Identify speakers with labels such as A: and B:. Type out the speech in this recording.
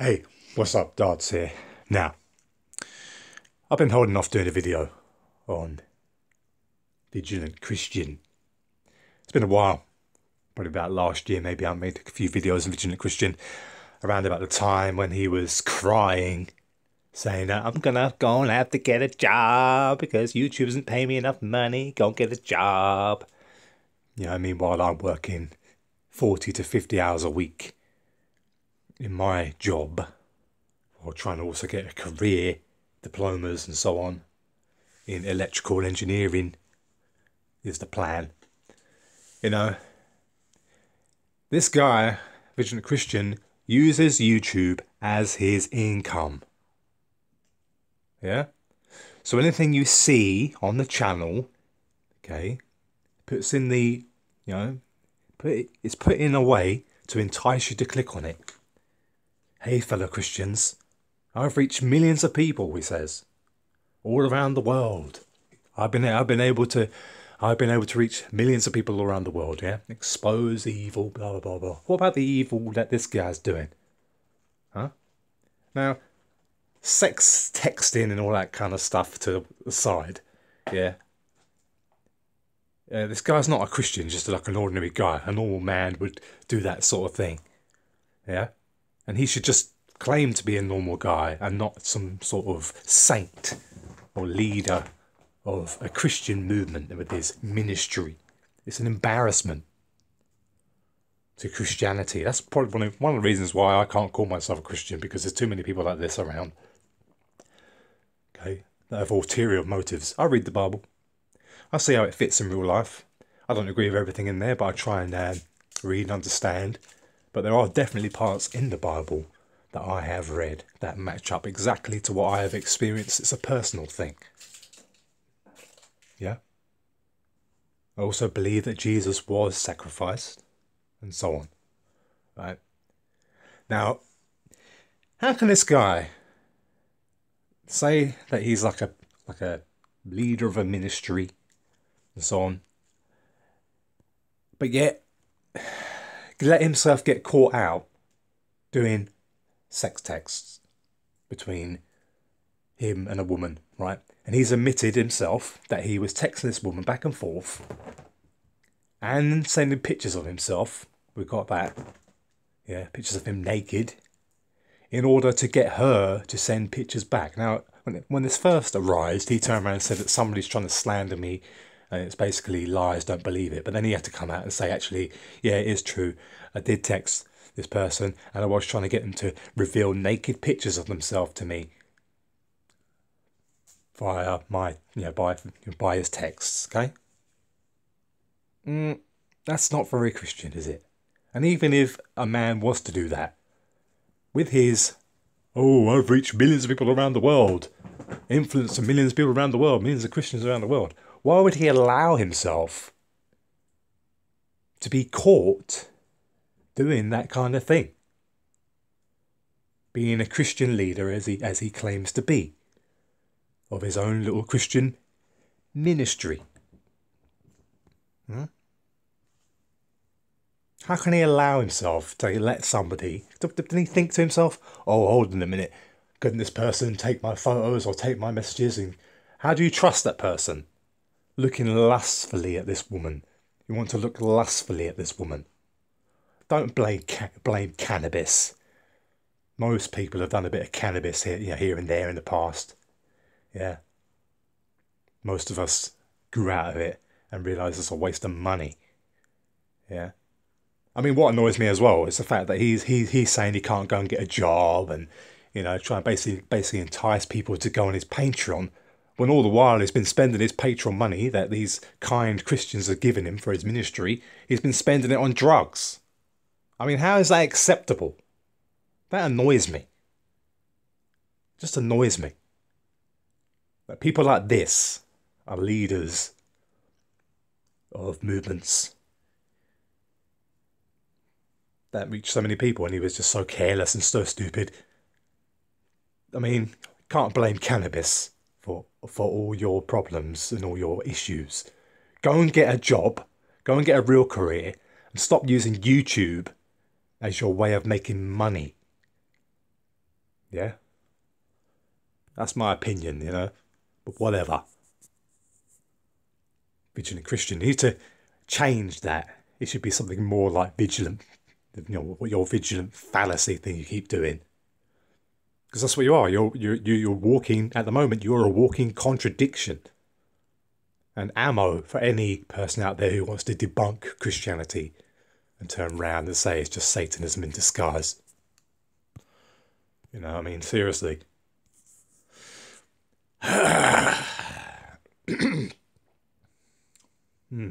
A: Hey, what's up, Darts here. Now, I've been holding off doing a video on Vigilant Christian. It's been a while, probably about last year maybe I made a few videos on Vigilant Christian around about the time when he was crying, saying that I'm gonna go and have to get a job because YouTube isn't paying me enough money, go get a job. You know, meanwhile I'm working 40 to 50 hours a week in my job, or trying to also get a career, diplomas and so on, in electrical engineering, is the plan. You know, this guy, Vigilant Christian, uses YouTube as his income. Yeah? So anything you see on the channel, okay, puts in the, you know, put it's put in a way to entice you to click on it. Hey, fellow Christians, I've reached millions of people, he says, all around the world. I've been, I've been able to, I've been able to reach millions of people around the world. Yeah, expose evil, blah blah blah blah. What about the evil that this guy's doing? Huh? Now, sex texting and all that kind of stuff to the side. Yeah. Uh, this guy's not a Christian, just like an ordinary guy. A normal man would do that sort of thing. Yeah and he should just claim to be a normal guy and not some sort of saint or leader of a Christian movement with his ministry. It's an embarrassment to Christianity. That's probably one of, one of the reasons why I can't call myself a Christian because there's too many people like this around. Okay, that have ulterior motives. I read the Bible. I see how it fits in real life. I don't agree with everything in there, but I try and uh, read and understand but there are definitely parts in the Bible that I have read that match up exactly to what I have experienced. It's a personal thing. Yeah? I also believe that Jesus was sacrificed and so on. Right? Now, how can this guy say that he's like a like a leader of a ministry and so on, but yet let himself get caught out doing sex texts between him and a woman, right? And he's admitted himself that he was texting this woman back and forth and sending pictures of himself. We got that. Yeah, pictures of him naked in order to get her to send pictures back. Now, when, when this first arose, he turned around and said that somebody's trying to slander me and it's basically lies, don't believe it. But then he had to come out and say, actually, yeah, it is true. I did text this person and I was trying to get them to reveal naked pictures of themselves to me via my, you know, by, by his texts, okay? Mm, that's not very Christian, is it? And even if a man was to do that, with his, oh, I've reached millions of people around the world, influenced millions of people around the world, millions of Christians around the world, why would he allow himself to be caught doing that kind of thing? Being a Christian leader as he, as he claims to be, of his own little Christian ministry. Hmm? How can he allow himself to let somebody? Didn't he think to himself, "Oh, hold on a minute, couldn't this person take my photos or take my messages?" And how do you trust that person? Looking lustfully at this woman. You want to look lustfully at this woman. Don't blame ca- blame cannabis. Most people have done a bit of cannabis here, you know, here and there in the past. Yeah. Most of us grew out of it and realised it's a waste of money. Yeah. I mean, what annoys me as well is the fact that he's he's he's saying he can't go and get a job and you know try and basically basically entice people to go on his Patreon when all the while he's been spending his Patreon money that these kind Christians have given him for his ministry, he's been spending it on drugs. I mean, how is that acceptable? That annoys me. Just annoys me. That people like this are leaders of movements that reach so many people and he was just so careless and so stupid. I mean, can't blame cannabis for all your problems and all your issues. Go and get a job, go and get a real career, and stop using YouTube as your way of making money. Yeah? That's my opinion, you know? But whatever. Vigilant Christian. You need to change that. It should be something more like vigilant. You know, what your vigilant fallacy thing you keep doing. Because that's what you are. You're, you're, you're walking, at the moment, you're a walking contradiction. And ammo for any person out there who wants to debunk Christianity and turn around and say it's just Satanism in disguise. You know, I mean, seriously. hmm.